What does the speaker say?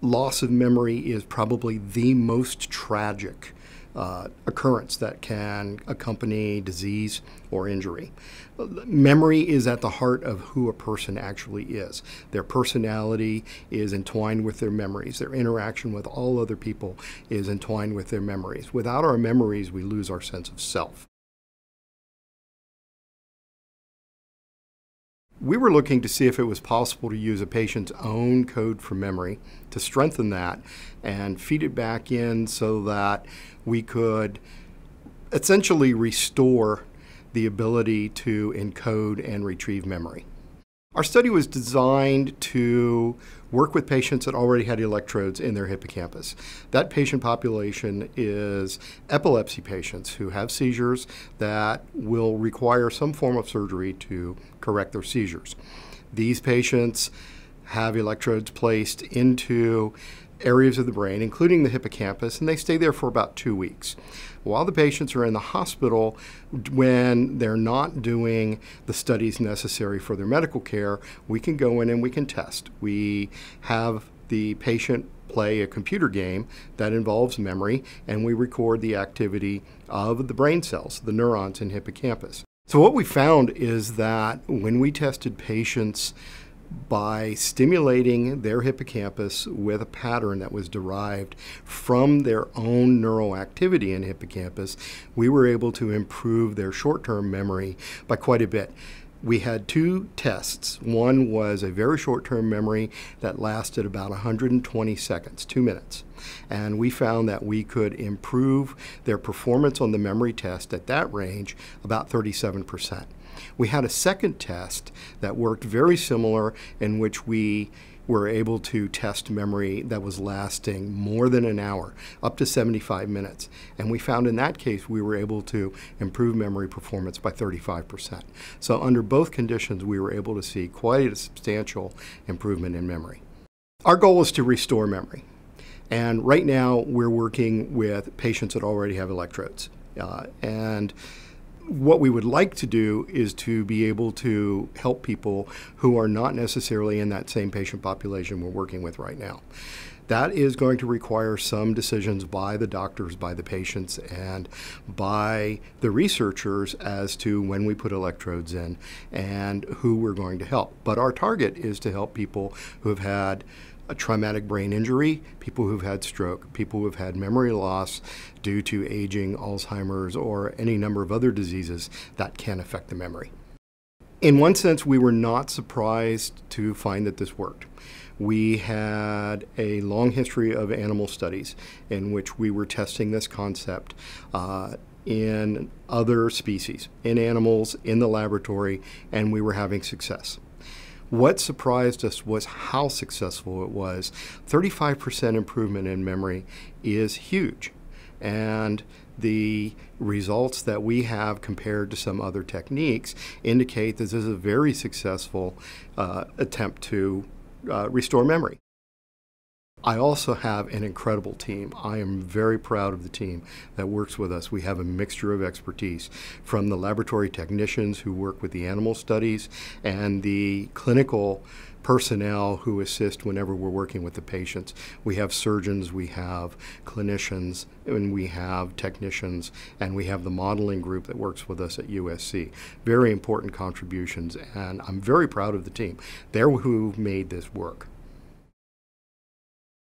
Loss of memory is probably the most tragic uh, occurrence that can accompany disease or injury. Memory is at the heart of who a person actually is. Their personality is entwined with their memories. Their interaction with all other people is entwined with their memories. Without our memories, we lose our sense of self. We were looking to see if it was possible to use a patient's own code for memory to strengthen that and feed it back in so that we could essentially restore the ability to encode and retrieve memory. Our study was designed to work with patients that already had electrodes in their hippocampus. That patient population is epilepsy patients who have seizures that will require some form of surgery to correct their seizures. These patients have electrodes placed into areas of the brain, including the hippocampus, and they stay there for about two weeks. While the patients are in the hospital, when they're not doing the studies necessary for their medical care, we can go in and we can test. We have the patient play a computer game that involves memory, and we record the activity of the brain cells, the neurons in hippocampus. So, what we found is that when we tested patients by stimulating their hippocampus with a pattern that was derived from their own neural activity in hippocampus, we were able to improve their short term memory by quite a bit. We had two tests. One was a very short term memory that lasted about 120 seconds, two minutes. And we found that we could improve their performance on the memory test at that range about 37 percent. We had a second test that worked very similar in which we were able to test memory that was lasting more than an hour, up to 75 minutes. And we found in that case we were able to improve memory performance by 35%. So under both conditions, we were able to see quite a substantial improvement in memory. Our goal is to restore memory. And right now, we're working with patients that already have electrodes. Uh, and what we would like to do is to be able to help people who are not necessarily in that same patient population we're working with right now. That is going to require some decisions by the doctors, by the patients, and by the researchers as to when we put electrodes in and who we're going to help. But our target is to help people who have had a traumatic brain injury, people who've had stroke, people who've had memory loss due to aging, Alzheimer's, or any number of other diseases that can affect the memory. In one sense, we were not surprised to find that this worked. We had a long history of animal studies in which we were testing this concept uh, in other species, in animals, in the laboratory, and we were having success. What surprised us was how successful it was. 35% improvement in memory is huge. And the results that we have compared to some other techniques indicate that this is a very successful uh, attempt to uh, restore memory. I also have an incredible team. I am very proud of the team that works with us. We have a mixture of expertise from the laboratory technicians who work with the animal studies and the clinical personnel who assist whenever we're working with the patients. We have surgeons, we have clinicians, and we have technicians, and we have the modeling group that works with us at USC. Very important contributions, and I'm very proud of the team. They're who made this work.